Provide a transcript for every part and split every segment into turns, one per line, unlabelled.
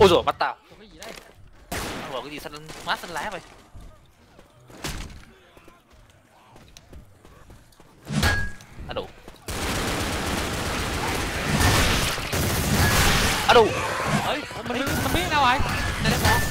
ôi rồi bắt tao.
Cái gì
vào cái gì xanh má xanh lá vậy à đủ à đủ ấy
mình biết mình biết đâu rồi?
Đây là một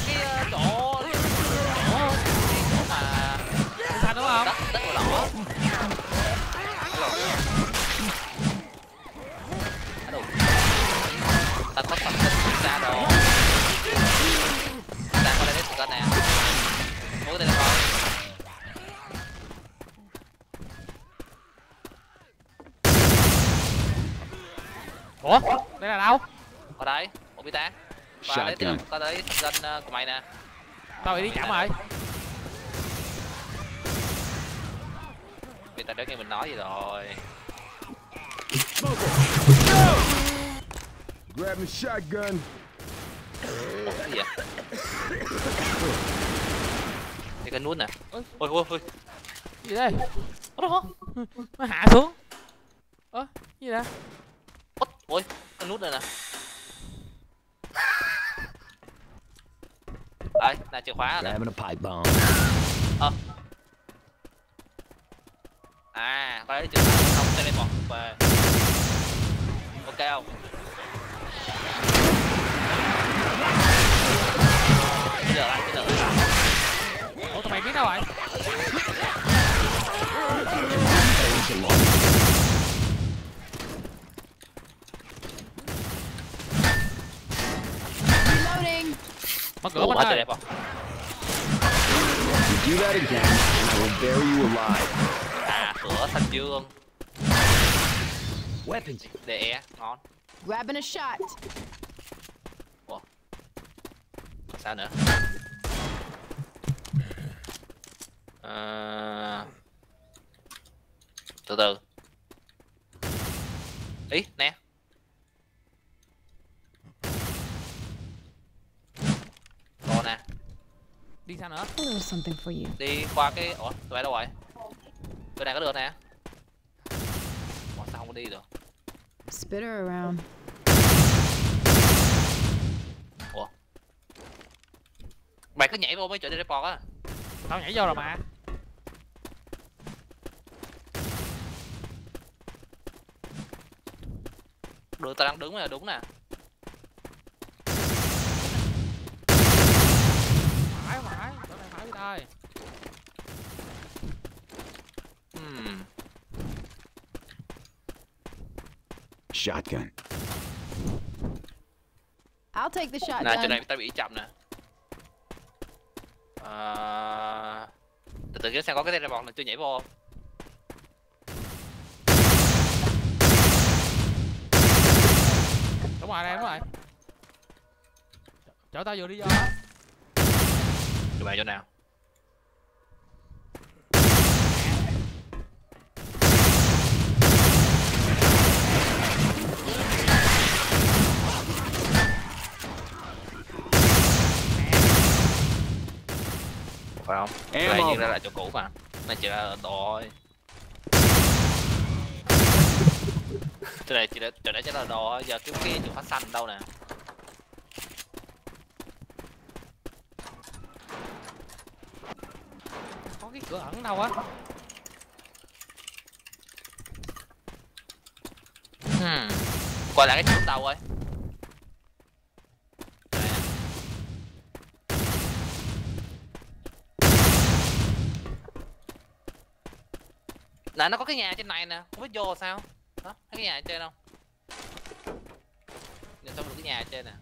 ủa? Đây là đâu?
Ở đây một bi tá. Và lấy tiếp
Shotgun.
có tới danh của mày nè.
Tao bị đi chạm rồi
người ta đã nghe mình nói gì rồi.
Grab the shotgun.
Ủa, cái gì vậy? Cái cái nút nè. Ôi. Ôi ôi
gì đây?
Ủa đâu
nó hạ xuống. Ơ gì đây
ôi cái nút này nè đây là chìa khóa rồi
pipe bomb.
à có lấy chìa khóa không? Teleport về. Ok không? Bây giờ lại bây giờ lại.
ủa tụi mày biết đâu rồi mở cửa
Ủa,
bên
hết
ơi
teleport
You do that again, and I will bury you alive.
à cửa xanh dương
Weapons.
để ngon
Grabbing a shot.
sao nữa Ờ, từ từ ý nè
đi sao nữa?
A little something for you.
đi qua cái ủa tụi bay đâu rồi? Tụi này có được nè? Ủa sao không có đi được?
Spitter around.
mày cứ nhảy vô mấy chỗ teleport á.
Tao nhảy vô rồi mà.
Được tao đang đứng là đúng nè
phải phải chỗ thôi
hmm.
Shotgun.
I'll take the
nè chỗ
shotgun.
này tao bị chậm nè à... từ từ cái xem có cái teleport này chưa nhảy vô không
đúng rồi đây đúng rồi chỗ tao vừa đi vô á
tụi mày chỗ nào phải không? Cái này ra lại chỗ cũ mà. Này chỉ là thôi. Chỗ này chỉ là chỗ này chỉ là đồ thôi. Giờ kiếm cái chỗ phát xanh đâu nè.
Có cái cửa ẩn đâu á.
Hmm quay lại cái chỗ tàu đầu ơi nè nó có cái nhà trên này nè, không biết vô sao. Đó thấy cái nhà ở trên không? Nhìn xong được cái nhà ở trên nè.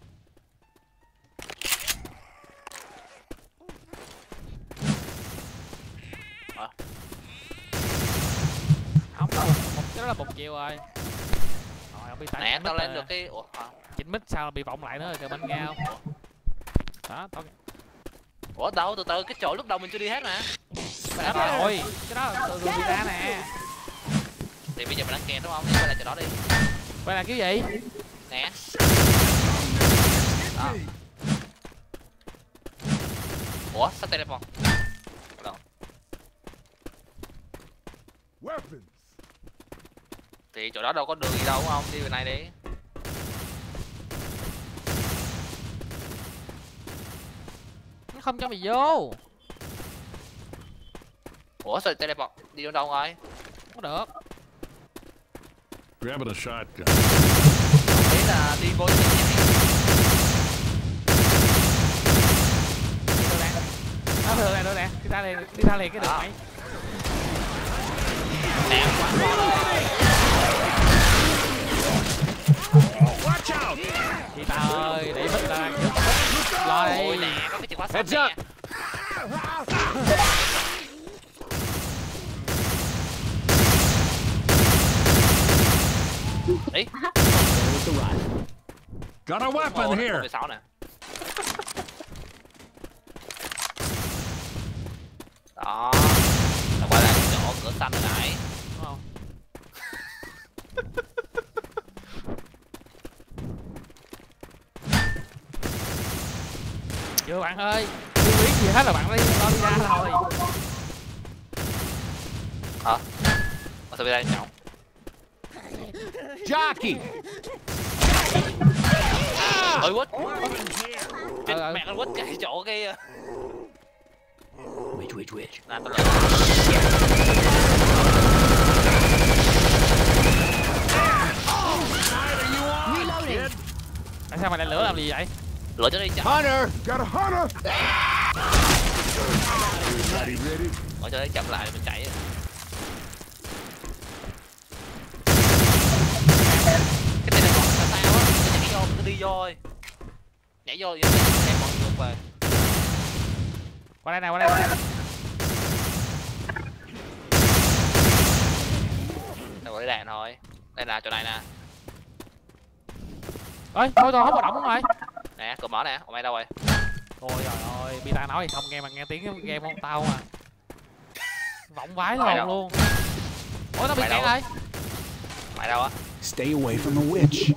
Không đâu một cái đó là một chiều rồi bị tải
nè tao lên
rồi.
được cái ủa
chỉnh mic sao bị vọng lại nữa rồi kìa bên nhau đó tao
ủa đâu từ từ cái chỗ lúc đầu mình chưa đi hết mà.
Đó rồi cái đó từ từ đi ra nè.
Thì bây giờ mình đang kẹt đúng không? Đi quay lại chỗ đó đi.
Quay là cái gì?
Nè. Đó. Ủa sao teleport? Đâu?
Weapons.
Thì chỗ đó đâu có đường gì đâu đúng không? Đi về này đi.
Không cho mày vô.
Ủa sao teleport đi đâu đâu rồi?
Không được.
Grabbing a shotgun.
ý là đi vô
nó thường này nè? Đi ra liền đi ra liền cái đường
Đó.
mày
nè quá cái chìa khóa
Heads
sẵn nè ý
With the rifle.
Got a weapon
nó
here.
16 nè. Đó. Là quay lại chỗ cửa xanh hồi nãy
đúng không chưa bạn ơi. Chưa biết gì hết là bạn đi lo đi ra thôi.
Hả? Mà sao bây giờ nhậu?
Jockey!
ơi quýt.
Ờ, ờ.
mẹ con quýt cái chỗ kia.
Which, which, which?
nè tao
tại sao mày lại lửa làm gì vậy
lỡ cho đi chậm
Hunter! Got a hunter!
Lỡ cho đi chậm lại mình chạy cái tên này còn sao sao á cứ nhảy vô cứ đi vô thôi. Nhảy vô vậy em mọi ngược về
qua đây nè qua đây qua đây.
Đạn thôi Đây là chỗ này nè.
Ơi thôi thôi không có động luôn rồi
Nè cửa mở nè Ủa mày đâu rồi?
Ôi trời ơi, Bi ta nói không nghe mà nghe tiếng game không tao mà. Vọng vái
Mày đâu?
luôn. Ủa tao bị
Mày
kẹt rồi.
Mày đâu á?
Stay away from the witch.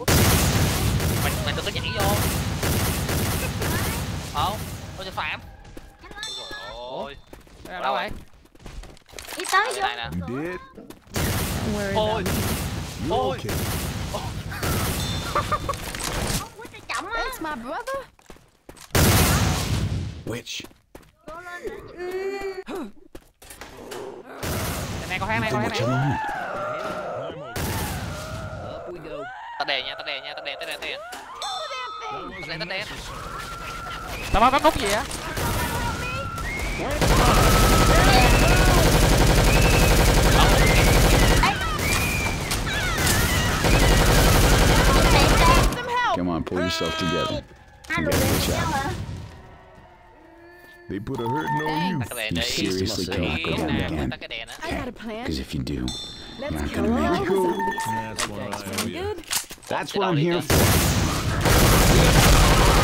Mày, mày đừng có nhảy vô. Không Tôi cho Phạm Ôi
là
Đâu
đâu
rồi?
vậy?
đi tới vô
Ôi. Ôi.
có
It's my brother.
Hang này,
what you
này.
Up we go.
Tắt đèn nha tắt đèn nha tắt đèn tắt đèn tắt đèn Tắt đèn tắt đèn
Tao bắn nút gì á?
Some help.
Come on, pull yourself together.
hai
You
người
gotta
đi
watch
nhau
out.
mà
They put a hurting on you.
Tắt cái đèn
You
đi
seriously
Ý,
cannot go down
nè
again.
tắt cái đèn á
I got a plan.
Because if you do,
Let's
not
kill
gonna
all
make
the
it.
zombies.
That's what I owe you.
Good.
that's
Sit
what
down,
I'm here
Ethan.
for.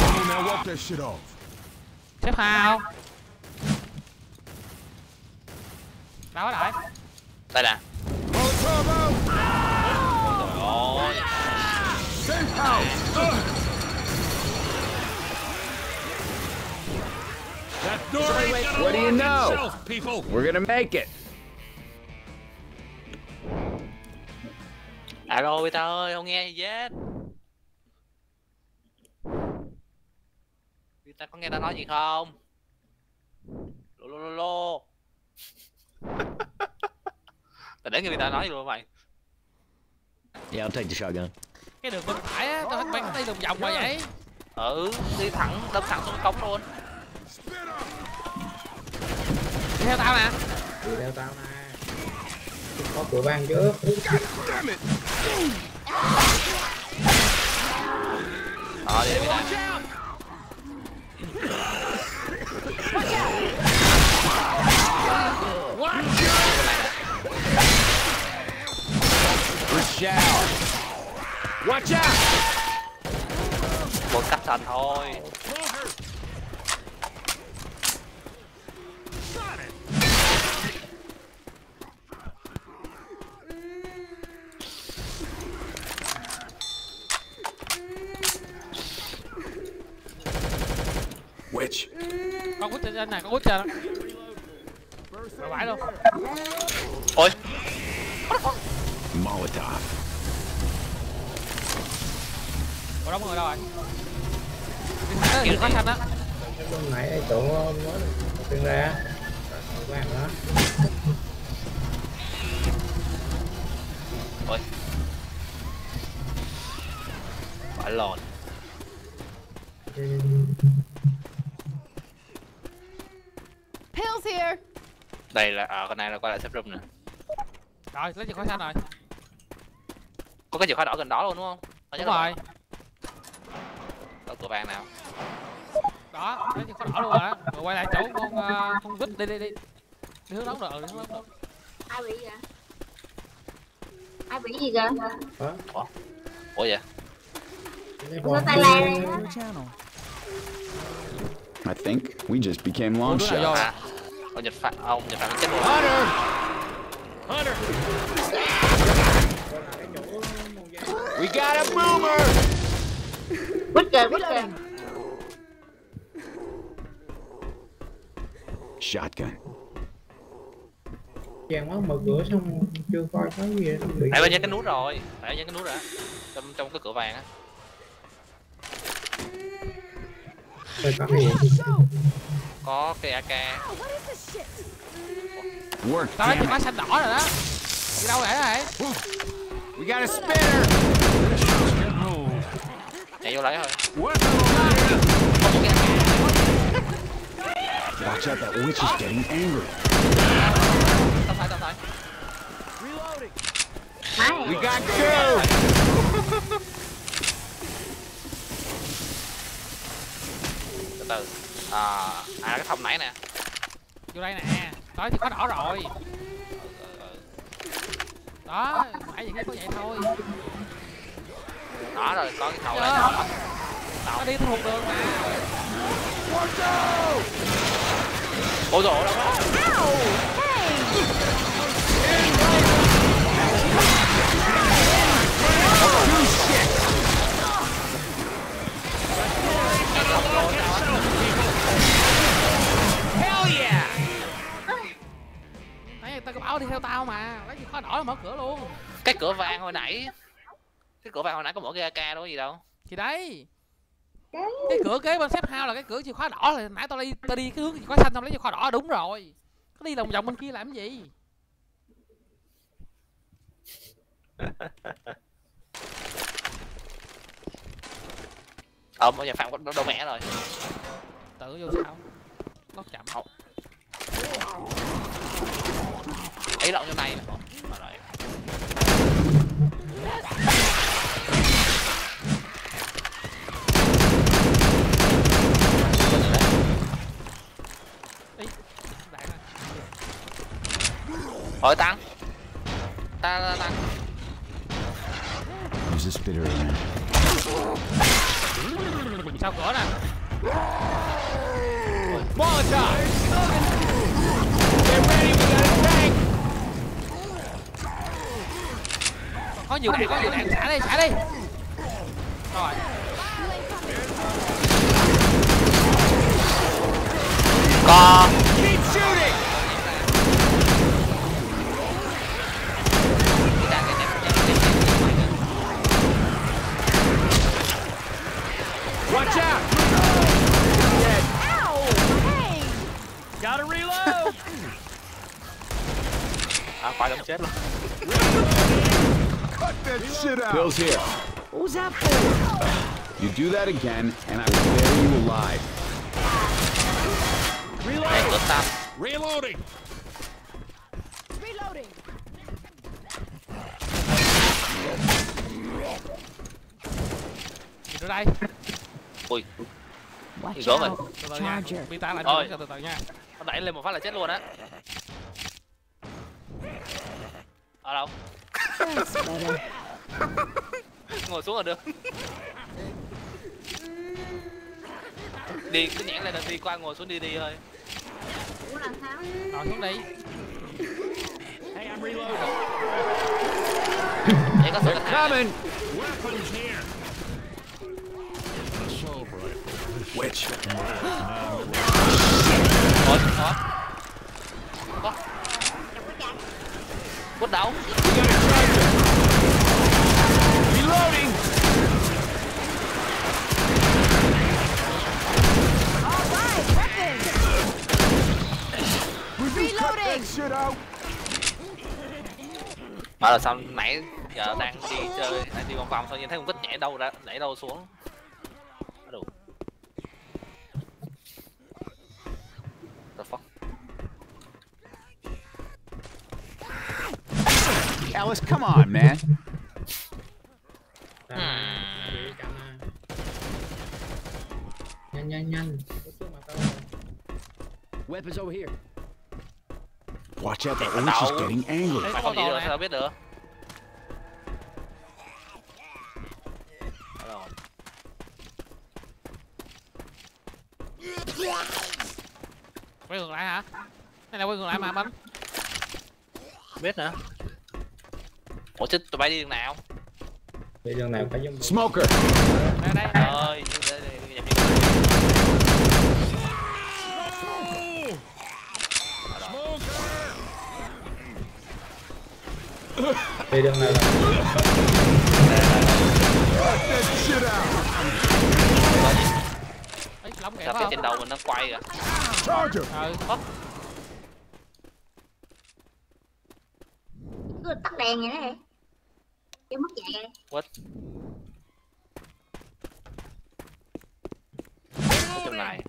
Come on now, walk that shit off.
Xếp hào Đâu rồi?
Đây nè
Molotov out!
Ôi
Safe house!
That door ain't gonna
What do you know?
itself, people.
We're gonna make it.
À rồi ta ơi không nghe gì hết Người ta có nghe ta nói gì không Lô lô lô lô Ta để người ta nói gì luôn mày
Yeah, I'll take the shotgun.
Cái đường bên phải á, tao bắn đi đường vòng mà vậy
Ừ đi thẳng đâm thẳng xuống cống luôn!
Đi theo tao nè
đi theo tao nè có cửa ban
it!
Ờ đi đi đi.
Good shout. Watch out!
Một cắt thành thôi
Witch.
Con quýt trên nè, con quýt trên Rồi phải luôn
Ôi
Molotov.
Ủa đâu mọi người đâu rồi? Đường khóa xanh á.
Cái lúc nãy đây chỗ mới tiền ra Trụ vàng đó.
Ôi. Phải lồn
Pills here.
đây là ở con này là quay lại xếp room nè.
Rồi lấy chìa khóa xanh rồi
có cái chìa khóa đỏ gần đó luôn đúng không? Có
đúng rồi
đâu cửa vàng nào.
Đó lấy chìa khóa đỏ luôn rồi đó rồi quay lại chỗ con uh, con vít đi đi đi. Đi hướng đó rồi đi hướng đó
ai bị vậy? Ai bị gì kìa
ủa? Vậy?
Cái
Nó tay đây
I think we just became long
Ủa,
shots.
à ông nhật phạm ông nhật phạm chết luôn
Hunter! Hunter! We got a boomer!
quýt kìa quýt kìa.
Shotgun.
Chàng mới mở cửa xong chưa coi có gì hết, bị
phải bên nhấn cái nút rồi. Phải nhấn cái nút rồi trong trong cái cửa vàng á.
Có
cái ak
Work,
lấy khóa
it.
xanh đỏ rồi đó. Đi đâu này?
We got a spinner!
Nhảy vô lấy thôi.
Watch out, that witch is getting angry.
tao
We got two!
từ từ. À à cái thông nãy nè.
Vô đây nè. Đó chìa khóa đỏ rồi. Đó nãy giờ có vậy thôi
đó rồi có cái cầu đó
nó đi thuộc đường mà.
Ôi
nãy giờ tao có bảo đi theo tao mà. Lấy chìa khóa đỏ mở cửa luôn.
Cái cửa vàng hồi nãy cái cửa vàng hồi nãy có mỗi cái ak đâu có gì đâu.
Thì đấy. Cái cửa kế bên xếp house là cái cửa chìa khóa đỏ là nãy tao đi tao đi cái hướng chìa khóa xanh tao lấy chìa khóa đỏ đúng rồi. Có đi lòng vòng bên kia làm cái gì?
Ờ bây giờ phạm có đâu mẹ rồi.
Tự vô sao? Nó chậm.
Ấy lộn chỗ này nè Rồi tăng Ta ta tăng
There's a spitter around.
sao cửa nè
Molotov! Get ready, we got a tank!
có nhiều đạn có nhiều đạn xả đi xả đi rồi
ném cái ném
Watch out!
Ow! Hey!
Gotta reload!
À phải đâm chết luôn
Cut that shit out.
Bill's here. What was that for? You do that again, and I will bury you alive.
Đây cửa tam
Reloading.
Reloading.
nữa đây.
Ui. Gớm rồi
từ từ nha lại
Ôi.
từ từ nha
Nó đẩy lên một phát là chết luôn á. Ở đâu. Ngồi xuống là được. Đi cứ nhảy lên là đi qua ngồi xuống đi đi thôi
ủa làm sao
xuống đi
Hey, I'm reloading.
Vậy có sự
They're coming!
Weapons here.
Witch.
Ôi có Có Quýt đâu
Reloading!
Là sao nãy giờ đang đi chơi, đang đi vòng vòng sao nhìn thấy con vít nhảy đâu ra, nhảy đâu xuống. Đủ. The fuck?
Alice, come on, man.
Nhanh nhanh nhanh.
Weapons over here. Watch out, the Orange is getting angry.
Mày
có
không gì được, sao biết được?
Quay ngược lại hả này là quay ngược lại mà bánh
Biết nữa. Ủa chứ tụi bay đi đường nào?
đi đường nào phải giống
Smoker.
đây đây.
Ơi, đi- đi- đi- đi- đi-
đi đường nào
Sao cái trên đầu mình nó quay kìa?
Ừ
cứ tắt đèn vậy đó hả cái mất dạy rồi
What? Cái chỗ này.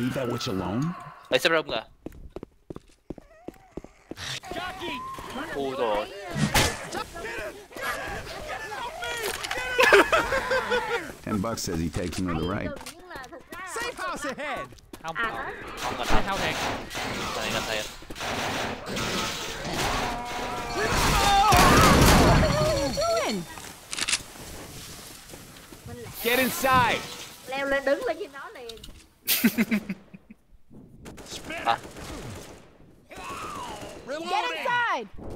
Leave that witch alone?
Đây xếp room kìa. Ui rồi.
Ten bucks says he takes him to the right.
Đừng nhưng là thực ra
Safe house ahead.
không
à đó
Không cần
Đây,
đâu.
thao thiệt
Cái này cần thiệt.
Doing?
Get inside.
leo lên đứng lên trên nó liền
Get inside!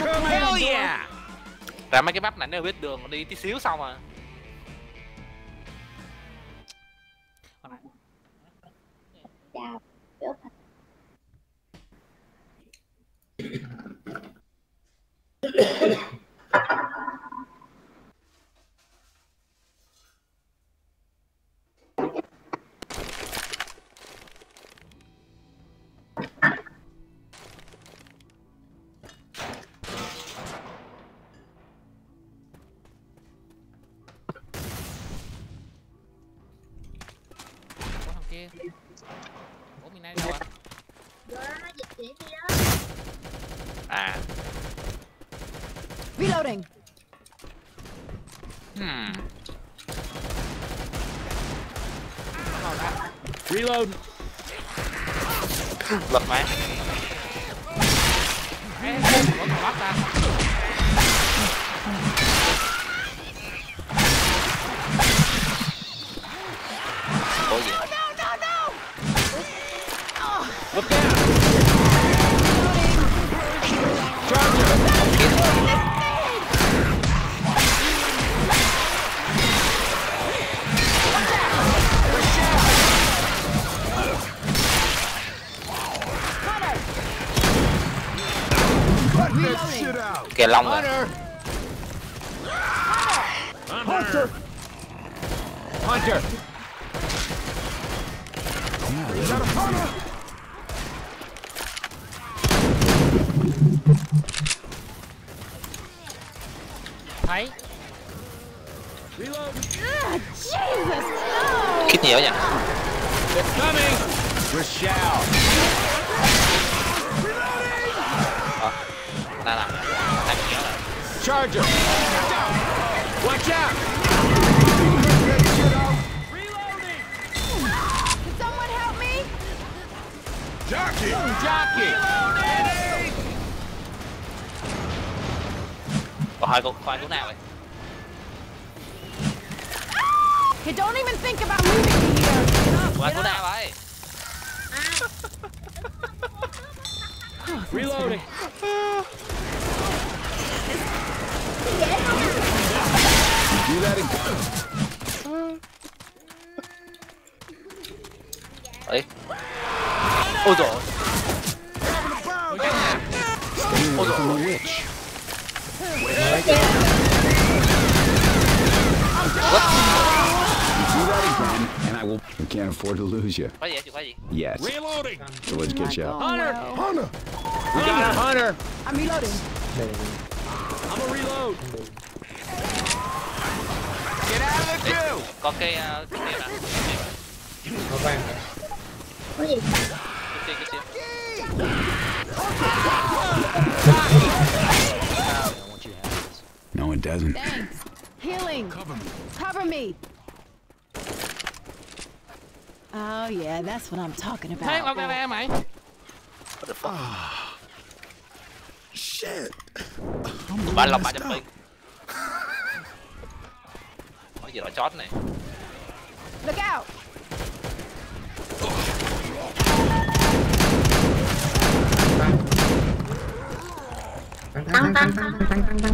Hell yeah!
ra mấy cái map này nếu biết đường đi tí xíu xong à.
chào
Reloading.
Hmm.
Reload.
Lật
ra
Có gì?
Look out.
Long rồi.
Reloading.
Do that again.
Ấy. Ôi dồi.
Stay away from the witch. You do that again, and I will. We can't afford to lose you.
Có gì vậy? Chịu có gì?
Yes.
Reloading.
So let's get you out.
Hunter.
Hunter!
We got a hunter.
I'm reloading.
đây
I'm gonna reload.
Get out of the queue!
có cái uh, cái kia nè
nó vang rồi.
Có gì?
cái kia
No, it doesn't.
Thanks. Healing.
Cover me.
Cover me. Oh yeah, that's what I'm talking
Thế
about.
lọc đây mày
what the fuck
shit.
Ba lọc ba trăm ping. Có gì đó chót này.
Look out.
Tăng tăng tăng tăng tăng tăng tăng.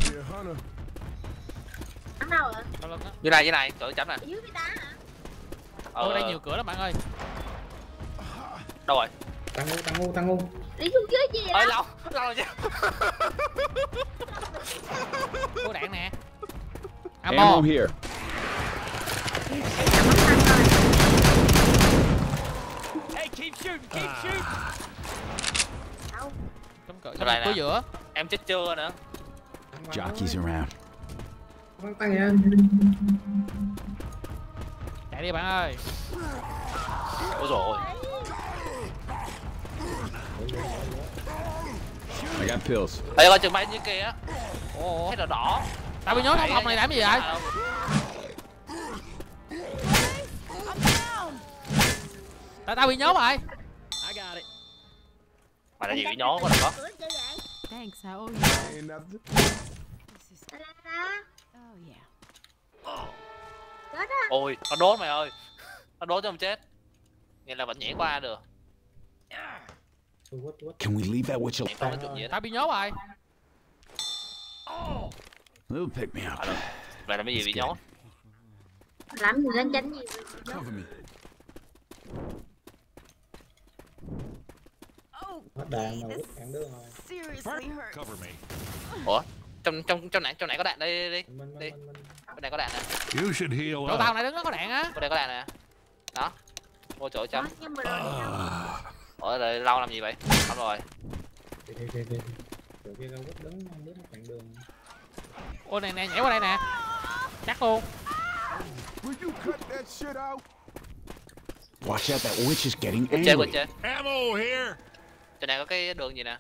Tăng
đâu ạ?
Như này như này, trời chấm nè.
Dưới cái đá hả?
Ờ
đây nhiều cửa lắm bạn ơi.
Đâu rồi?
Tăng ngu tăng ngu tăng ngu.
Đi xuống dưới gì vậy?
ơi lâu lâu rồi chứ
Có đạn nè
Ammo
Ammo
here.
Hey, keep shooting, keep shooting!
Trong
Ở
trong
nè.
giữa
em chết chưa nữa
Jockeys around.
Chạy đi bạn ơi
ôi rồi
I got pills.
đây coi chừng mấy dưới kia á
Ồ
thấy đỏ đỏ
Tao bị nhốt trong phòng này làm gì vậy Tại tao bị nhốt rồi
I got it.
mày đã gì bị đâu có
chơi vậy?
Thanks. I owe you. Oh yeah.
Ôi nó đốt mày ơi nó đốt cho ông chết vậy là vẫn nhảy qua được
tôi quất quất.
Can we leave that witch
gì đó.
Tao bị nhốt rồi.
They'll pick me up.
vậy là mấy gì bị nhốt?
Làm gì lên chánh gì?
Cover me.
hết đạn mà đứa.
Cover me.
ủa trong trong trong này trong này có đạn đây đi
mình
Đi.
mình mình.
bên này có đạn nè.
You should heal
Chỗ tao này đứng đó có đạn á.
Bên đây có đạn nè. Đó. Vô chỗ
Đó, rồi
ủa rồi lâu làm gì vậy? Xong rồi.
Đi đi đi đi chỗ kia đâu quất đứng không biết nó cản đường.
Ô này nè nhảy qua đây nè. Chắc luôn.
Will you cut that shit out?
Watch out, that witch is getting
quên chơi
angry.
chơi.
Ammo here.
chỗ này có cái đường gì nè?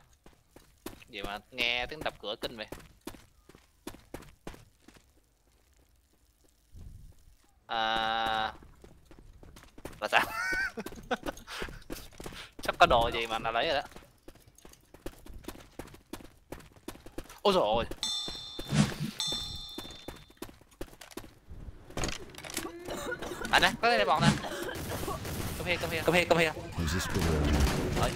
Gì mà nghe tiếng đập cửa kinh vậy? À là sao chắc có đồ gì mà nó lấy rồi đó. Ôi rồi ôi. À nè có đây bọn nè. Come here come here. Come here come here? Rồi.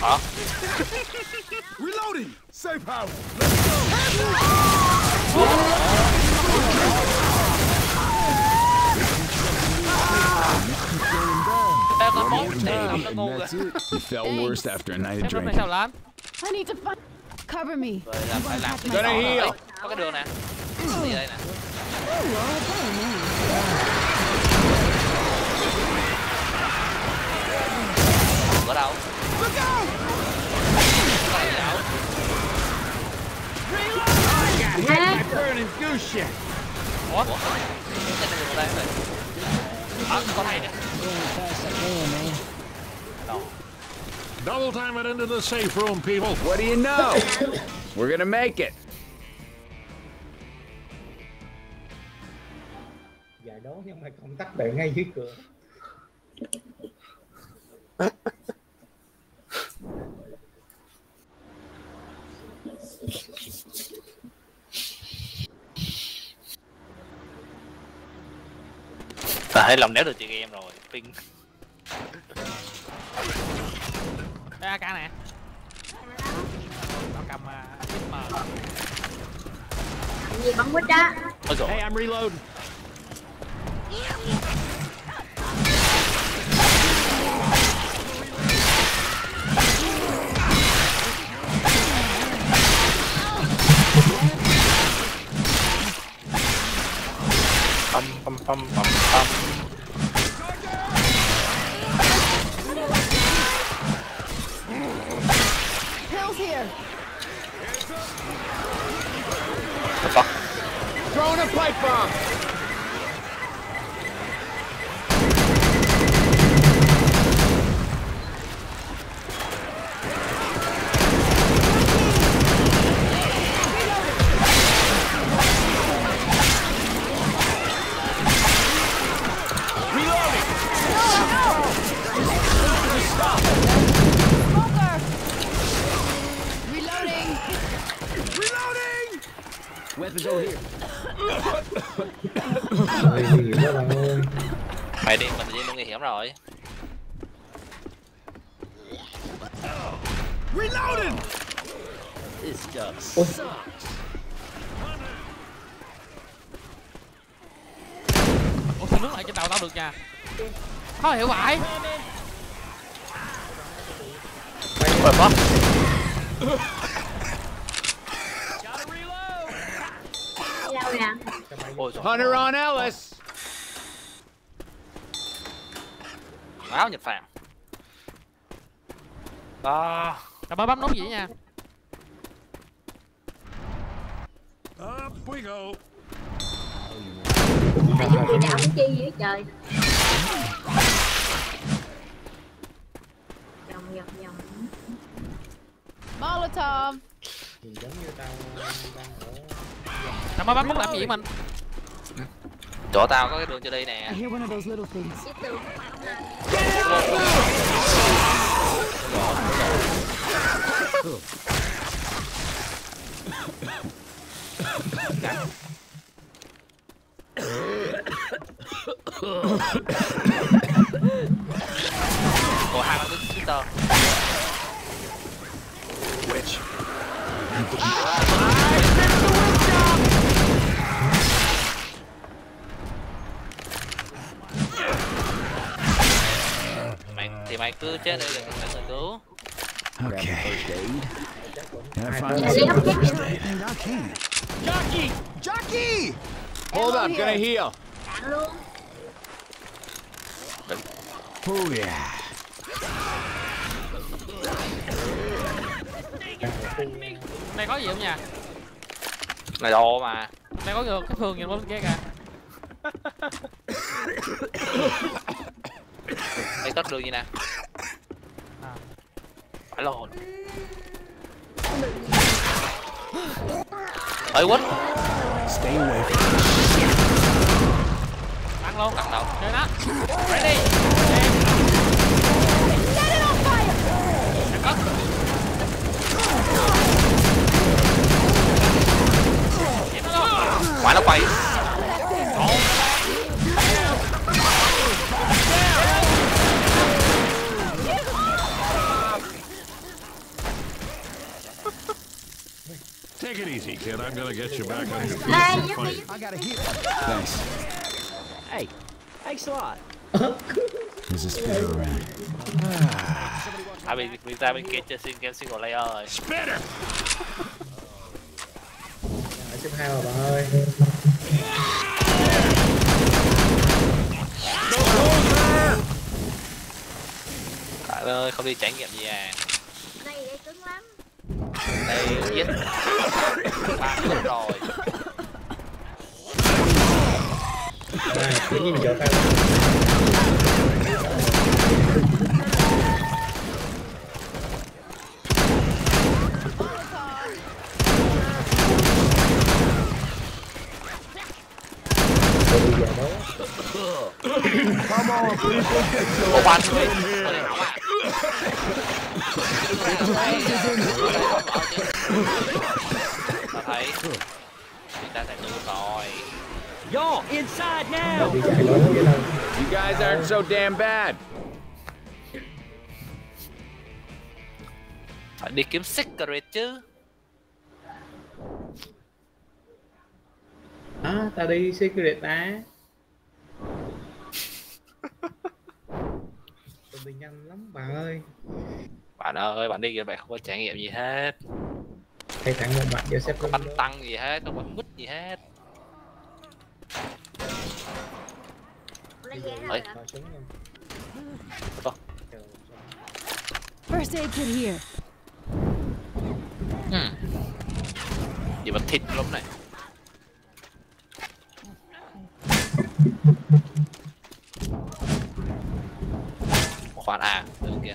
Hả?
Reloading! Safe house!
Let's go!
and that's it.
Worse after a night of drinking.
I need to find... Cover me.
Gonna heal.
Có cái đường nè. Gì đây nè. Ở đâu? I
my burning goose shit.
What? what? I'm
Double time it into the safe room, people.
What do you know? We're gonna make it.
Ngay dưới cửa.
thấy lòng đéo được chị game rồi ping
đây AK nè tao cầm à,
uh, gì bắn quýt đó
Ôi dồi.
Hey, I'm reload.
Pam pam pam pam pam.
Nước lại trên đầu tao được nha khó hiểu vậy
ôi trời.
Hunter on Ellis.
áo nhật phàm à,
tao mới bấm nút gì nha.
Up we go.
Mày đi đi đảo cái chi vậy trời? Vòng vòng vòng.
Molotov.
Nhìn giống như tao đang ở
tao mới bấm nút làm gì vậy mình
chỗ tao có cái đường cho đi nè
hear
Ồ hai con Twitter mày thì mày cứ chết đi đừng có người cứu
Okay.
Chết đi.
Jockey. Jockey. Hold up, gonna heal.
Oh yeah.
này có gì không nha?
Này đồ mà.
Này có được cái phường nhìn bóng ghét à
đây tất đường gì nè?
À.
lồn ơi quýnh
Stay away
bắn luôn.
Tặng đầu
chơi nó. Ready nó luôn
quả nó quay
Take it easy, kid. I'm gonna get you back on your feet.
Ê,
and
giúp
fight.
đi.
I gotta heal.
Thanks.
Hey, thanks a lot.
There's a spitter around.
à bị bị ta bên kia chơi xin game single player rồi
Spitter!
Xếp hai mà bạn ơi.
Bạn ơi không đi trải nghiệm gì à
Đây đây cứng lắm.
đây giết. Ba cướp rồi.
À, tự nhiên chỗ tao Tôi
Come on, people, get your
Ủa ta thấy chúng ta sẽ được rồi
yo, inside now.
Đi
You guys aren't so damn bad.
phải đi kiếm secret chứ
à, tao đi secret á Tôi đi nhanh lắm bà ơi.
Bạn ơi bạn đi kìa bạn không có trải nghiệm gì hết.
Thầy tặng một vô xếp
không có bánh tăng gì hết không có quýt gì hết. Ấy.
First aid kit here.
ừ. gì mà thịt lắm này khoan à đường kia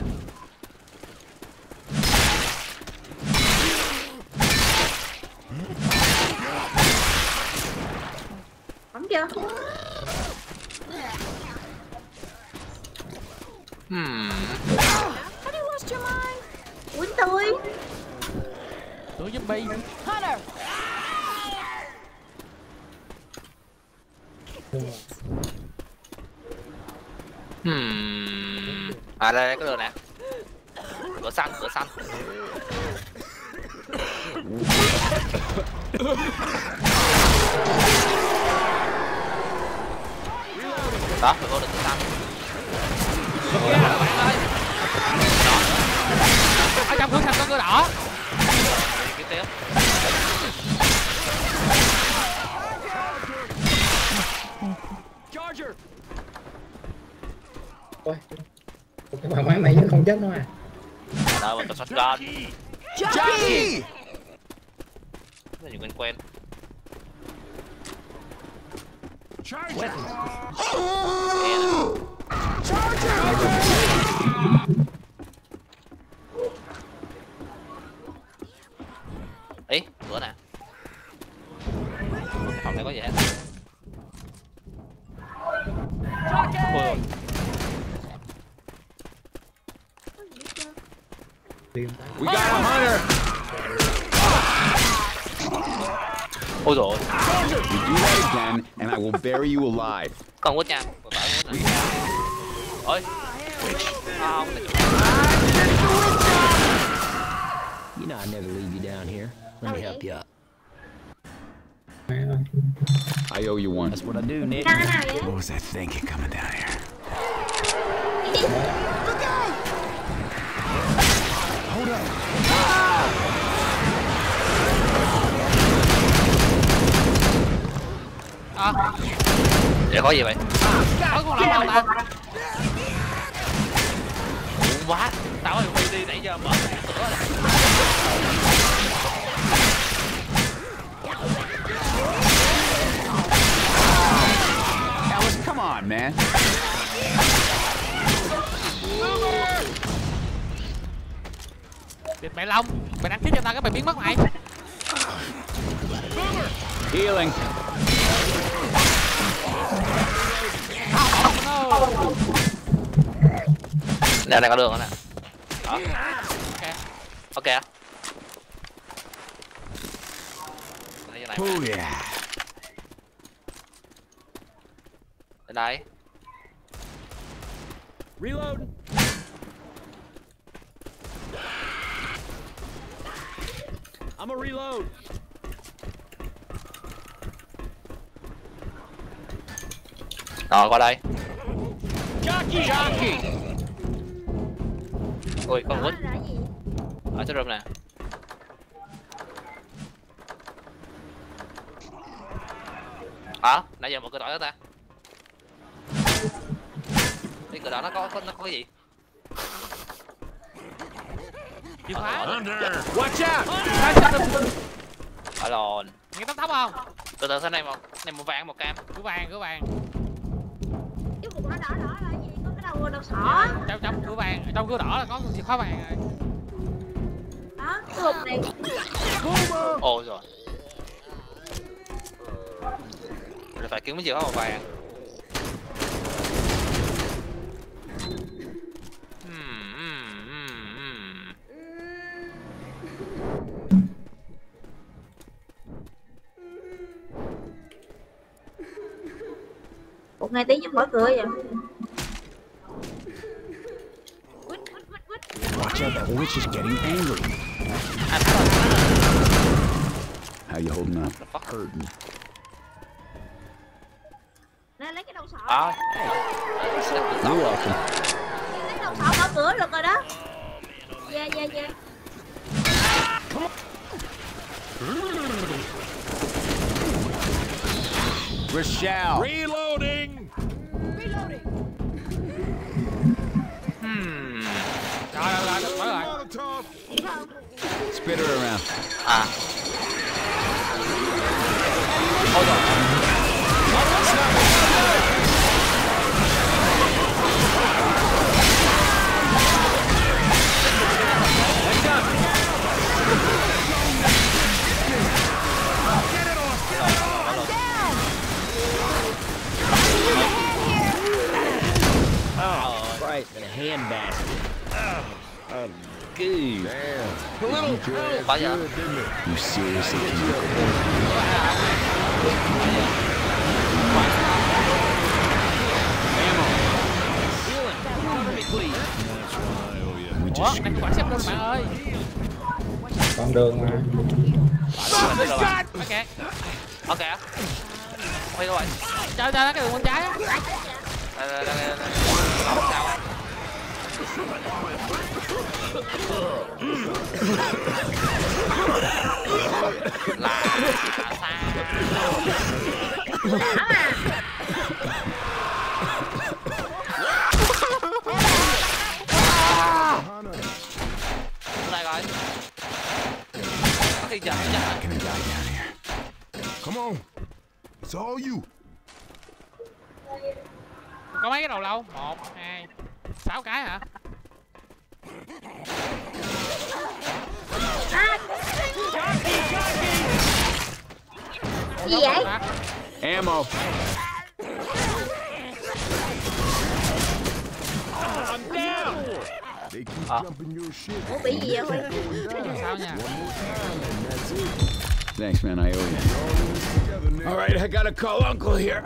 Bấm chưa?
hmm.
Have you lost your mind?
Quýnh tôi
Tôi zombie.
Hunter!
nhưng mà
Hmm. À đây, đây có đường nè Cửa xanh, cửa xanh Đó, phải vô được cửa xanh
Kìa, các bạn ơi. Ở trong cửa xanh có cửa đỏ.
Kiếm tiếp
Charger!
ôi máy mày không chết nó à.
Đâu mà có shotgun
Jockey!
Rất nhiều quen quen.
Charge
Nghe Còn quýt nha Còn phải quýt nè Ôi Không,
You know I never leave you down here. Let me help you up.
I owe you one.
That's what I do, Nick.
Đang cái nào vậy?
What was I thinking coming down here?
À,
Để có gì vậy?
Có con lợn đâu ta?
Muốn quá Tao ơi, quay đi nãy giờ mở cái cửa này
Alice, come on, man.
Địt mẹ Long, mày đang kiếm cho tao cái mày biến mất mày.
Healing.
Nè, này có đường đó nè Đó,
Ok.
ok Đây, này
Oh
đây
Reload! I'm a reload.
Rồi, qua đây
Jockey! Jockey!
Ui, con
Đó gì?
Ở trên room nè Hả? Nãy giờ mở cửa đỏ cho ta Cái cửa đỏ nó có, có, nó có cái gì?
Chìa khóa.
Hunter!
Watch out!
Sao được?
Ở lồn
Nghe tóc tóc không?
Từ từ thế này một, này một vàng một cam
Cửa vàng, cửa vàng.
Cái cục đỏ đỏ đỏ sỏ
Trong trong cửa vàng, trong cửa đỏ là có chìa khóa vàng rồi.
Đó, cái hộp này.
Ôi rồi. Rồi phải kiếm cái gì đó màu vàng.
Một ngày tí nhất mở cửa vậy Quýt, quýt, quýt, quýt
Watch out, that witch is getting angry.
À, phải rồi, phải rồi.
How you holding up?
The fuck?
Hurting.
Nè, lấy cái đầu sỏ
À,
You're welcome.
Lấy đầu sỏ mở cửa được rồi đó Yeah, yeah, yeah
Rochelle.
Reloading!
spitter around.
à ôi rồi
Oh, Christ, and a handbasket. Oh, good.
quá giờ
You seriously can look at that.
ủa
just
quả xếp đơn mà ơi
con đường mà
ok
ok quay rồi bạn
cho cái đường bên trái á
đây đây đây đây không sao á là sao đây rồi khi chờ chờ
gonna die down here.
Come on. It's all you.
có mấy cái đầu lâu một, hai, sáu cái hả
Gì vậy?
Hả?
Ammo.
They keep jumping your shit.
Ủa bị gì vậy?
sao nha
Thanks, man. I owe you. All right, I gotta call Uncle here.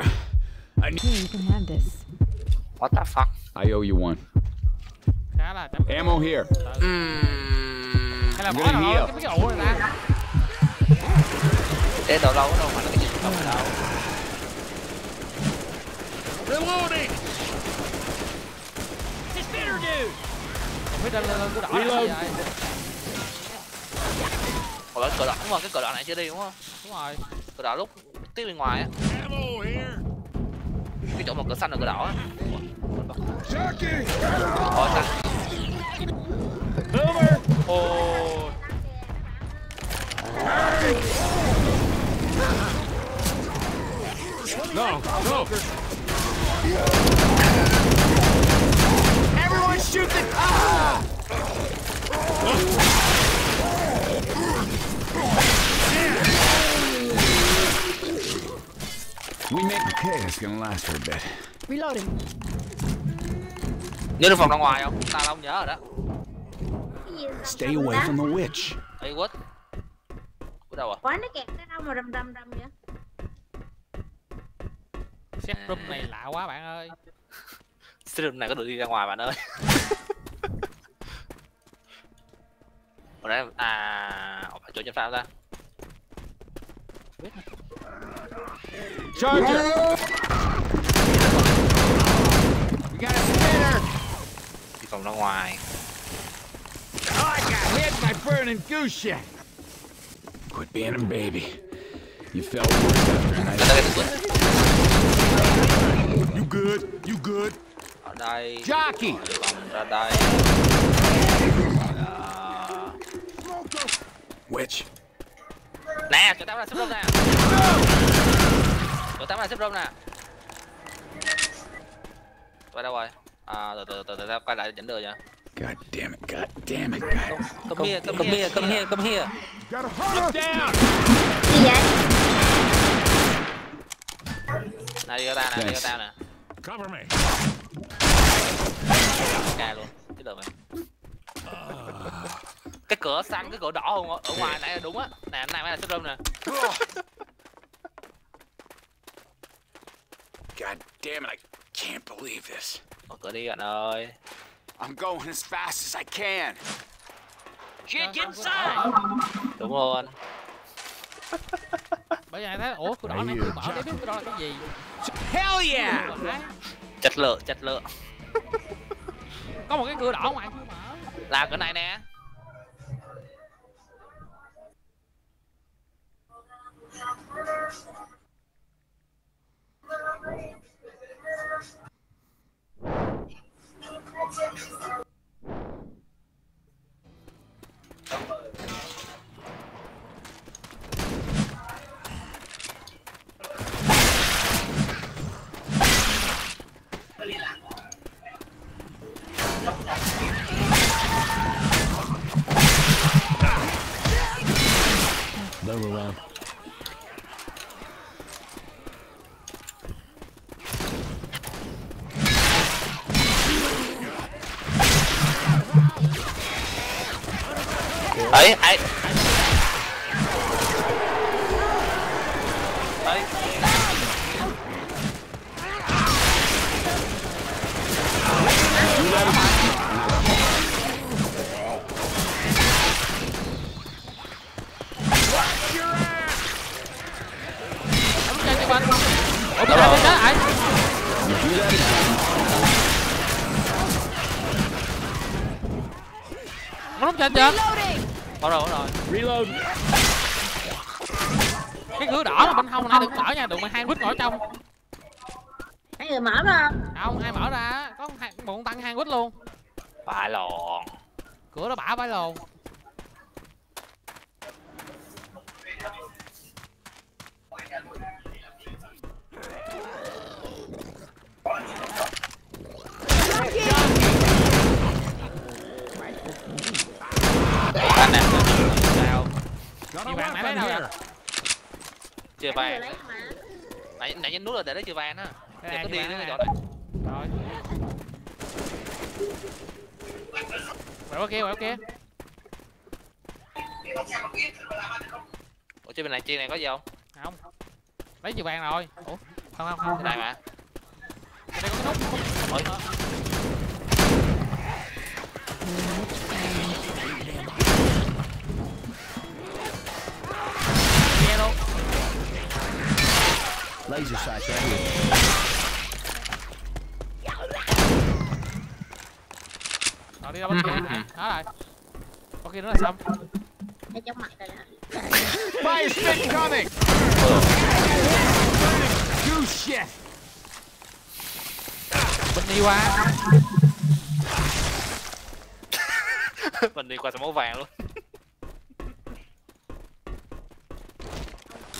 I need.
Here, you can have this.
what the fuck
I owe you one.
Khá là chấm
Ammo here.
Ừm,
hay là bỏ
heal.
cái mấy cái ổ này ra
để đầu lâu đâu mà nó cái gì? Ở đâu.
Reloading!
phía trên lên cái đỏ này vậy?
Ủa cái cửa đỏ đúng rồi cái cửa đỏ này chưa đi đúng không?
Đúng rồi.
Cửa đỏ lúc tiếp bên ngoài á. Cái chỗ mà cửa xanh là cửa đỏ á! Ủa xanh ôi
No, no.
Everyone shoot the...
We make okay. It's gonna last for a bit.
Reloading.
nhớ được phòng ra ngoài không ta không nhớ rồi đó
Stay away from the witch.
ấy quýt ở đâu à
Ủa nó kẹt ở đâu mà rầm rầm rầm vậy?
set room này lạ quá bạn ơi
stream này có được đi ra ngoài bạn ơi ở đây à ở phải chỗ chân phạm ra
Charger.
We got a spitter!
đi phòng ra ngoài
I got hit by burning goose shit!
Quit being a baby. You felt worse after a night.
You good? You good?
ở đây
Jockey!
ra đây
Witch.
nè chỗ tao là xếp rôm nè chỗ tao là xếp rôm nè quay đâu rồi à từ từ từ từ tao quay lại chỉnh đường nha
God damn it. God damn it, guys.
come here come here come here come here
Got a hunter!
Down!
Gì vậy?
này đi tao nè đi tao nè
Cover me.
ca luôn cái đường này cái cửa xanh cái cửa đỏ không ở ngoài này là đúng á nè này mới là showroom nè
God damn it. I can't believe this.
mở cửa đi bạn ơi
I'm going as fast as I can.
get inside. đúng luôn
bởi vì này thấy ủa cửa đỏ này chưa mở để biết cửa đỏ là cái gì?
Hell yeah!
Chặt lựa chặt lựa.
Có một cái cửa đỏ ngoài chưa mở.
Là cửa này nè.
still Lower
round. Ấy ấy
Reload.
cái cửa đỏ là bên hông nãy đừng mở nha đừng mà hai quýt ngồi ở trong
Hai người mở ra.
không ai mở ra có một con tăng hai quýt luôn
phải lòn
cửa nó bả phải luôn Như bạn nãy lấy đâu rồi
người
vàng. Nãy nãy nhấn nút rồi để lấy chưa vàng á. Giờ
như
đi đến cái
nãy
chỗ này.
Rồi. Quẹo kia quẹo kia
ủa trên bên này trên này có gì không?
Không. Lấy chìa vàng rồi. Ủa không không không.
Cái này mà.
Đây có cái nút.
Ôi.
Laser sights right here.
rồi đi kia hả đó rồi ok nữa là xong
Ở trong mặt rồi đó.
Fire stick coming! Do shit!
bên đi qua
mình đi qua tầm máu vàng luôn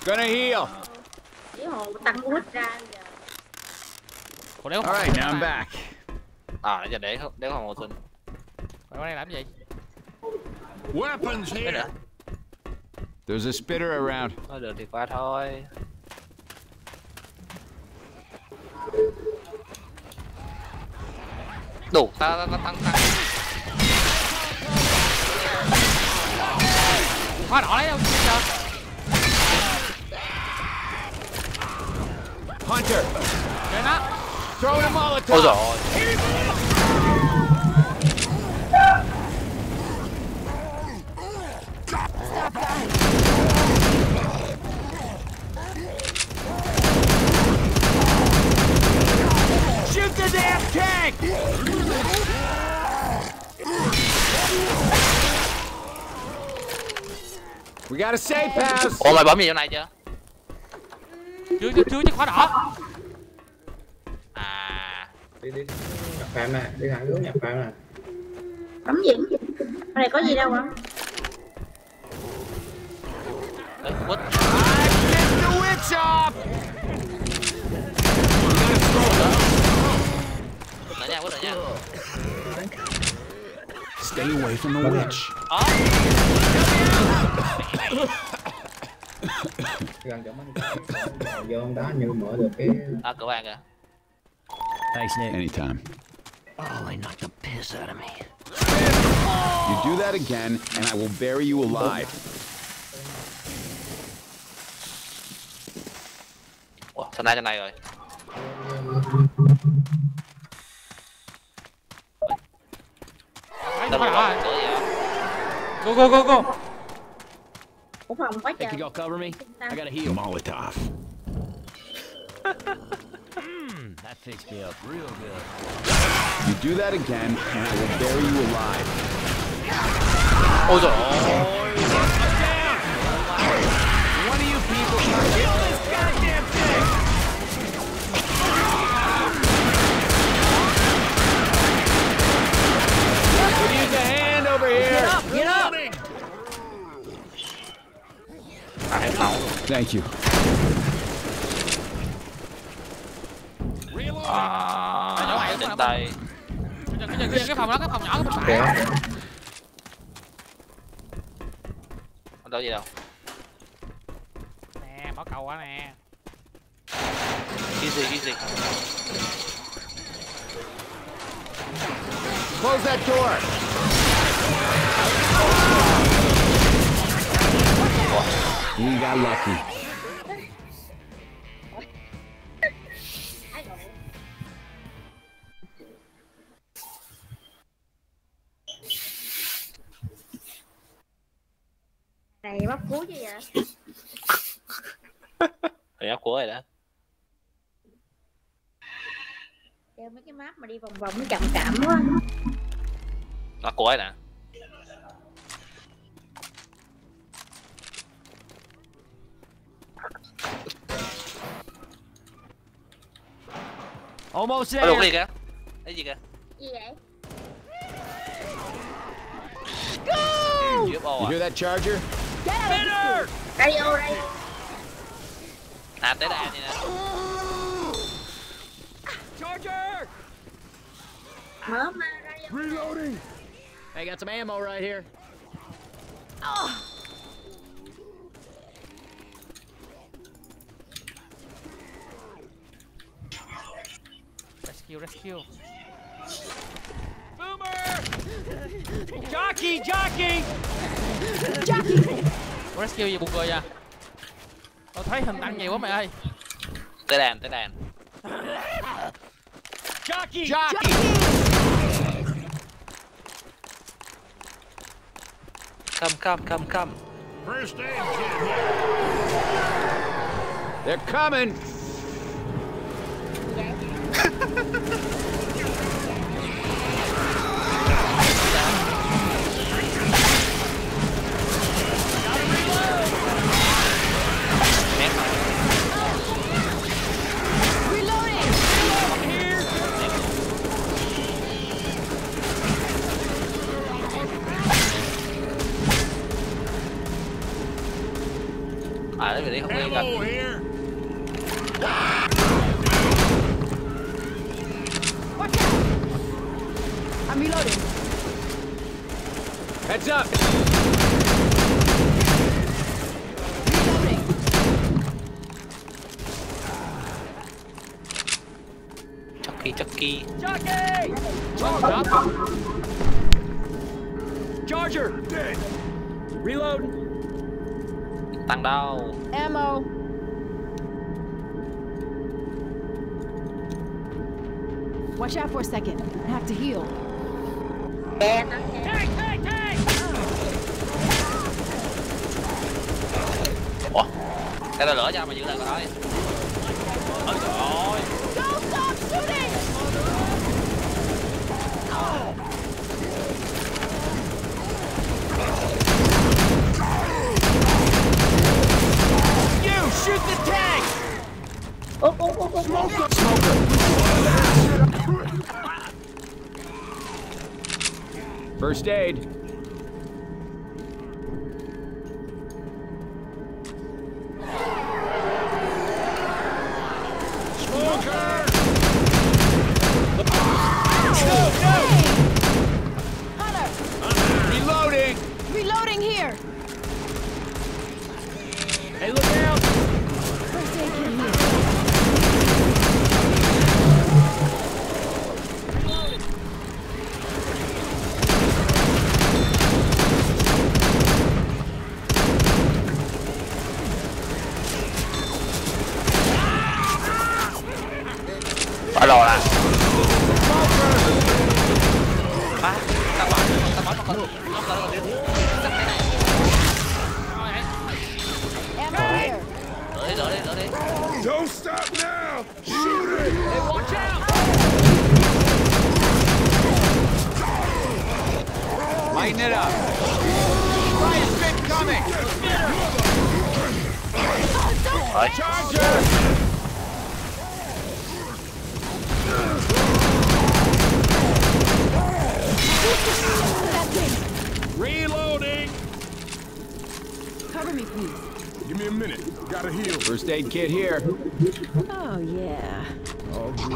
Gonna heal.
Hồ tăng quýt ra giờ.
Ủa đéo
All right, now I'm back.
à giờ để để còn một tuần
Mày qua đây làm gì?
Weapons
cái
here.
There's a spitter around.
thôi được thì qua thôi đủ ta ta, ta tăng tăng
Khóa đỏ lấy đâu chứ
Hunter,
Kệ nó.
throw a Molotov!
ôi rồi
Shoot the damn tank!
We got a safe house.
ủa mày bấm gì chỗ này chưa
Chưa chưa chưa chứ khóa đỏ.
à
đi đi nhập phạm nè đi thẳng xuống nhập phạm nè
Bấm gì? Ở đây có gì đâu hả?
đấy nha nha
Stay away from the witch.
Gần chỗ vô ông đó như mở được cái
à cửa vàng kìa
Thanks, Nick.
Anytime.
Oh, they knocked the piss out of me.
You do that again, and I will bury you alive.
ủa sao trên này rồi à
Go go go go.
Của phòng
Hey,
trời.
can y'all cover me? I gotta heal.
Molotov.
Hmm, that fixed me up real good.
You do that again, and I will bury you alive.
ôi rồi ôi
One of you people kill this goddamn thing! Could use a hand over here.
Hết máu
Thank you.
à đến đây
Cái cái phòng đó cái phòng nhỏ cái bên phải.
kẻ
đâu gì đâu
đầu quá nè
easy easy
Close that door. You got lucky.
này bắp cú gì vậy?
Thì áp của rồi đó.
Đeo mấy cái map mà đi vòng vòng nó chậm chạm quá.
Nó của rồi nè
Almost
có được
there.
gì kìa cái gì kìa
gì vậy
UFO
You
à
hear that charger?
radio đây
à tới đây nè
Charger!
mở mà radio
Reloading.
I got some ammo right here.
Rescue rescue
Jockey, jockey!
rescue gì buồn cười vậy tôi thấy hình tăng nhiều quá mày ơi
tới đàn tới đàn
Jockey!
Jockey!
come come come come
First aid kit.
They're coming.
Ha ha
ha! Watch out for a second. I have to heal.
đè tăng đè
Tank,
ủa cái đó lửa cho mà giữ lại coi đó
đi.
Reloading.
Reloading here!
Hey, look out!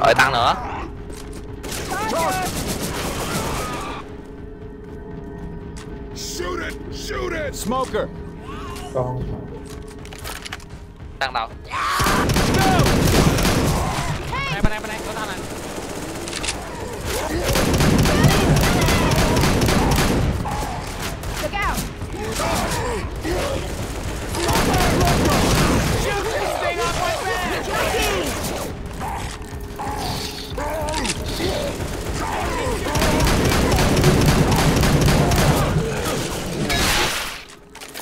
Rồi tăng nữa
Shoot it. Shoot it.
Smoker.
con
bên bên tao nè.
Look out!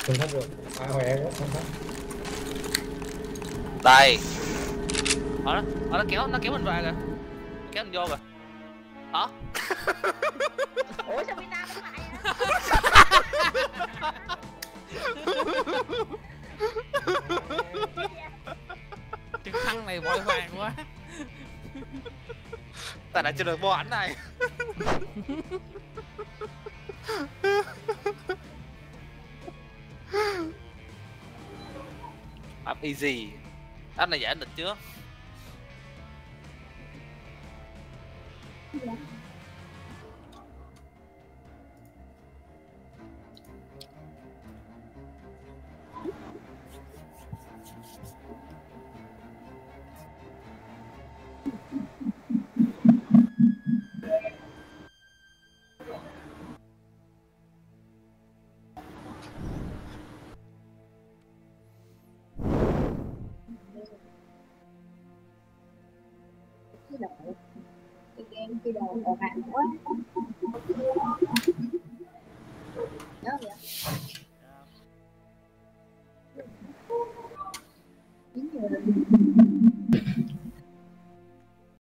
Không thắt được. À, khỏe quá, không thắt.
đây. Ở đó ở nó kéo nó kéo mình vào kìa. Kéo mình vô kìa. Hả?
Ủa sao Việt Nam cũng lại
Trực thăng này vội vàng quá.
ta đã chưa được bộ ảnh này easy App này giải địch chưa?
Yeah. Khi đồ của bạn quá Nhớ vậy. Chín người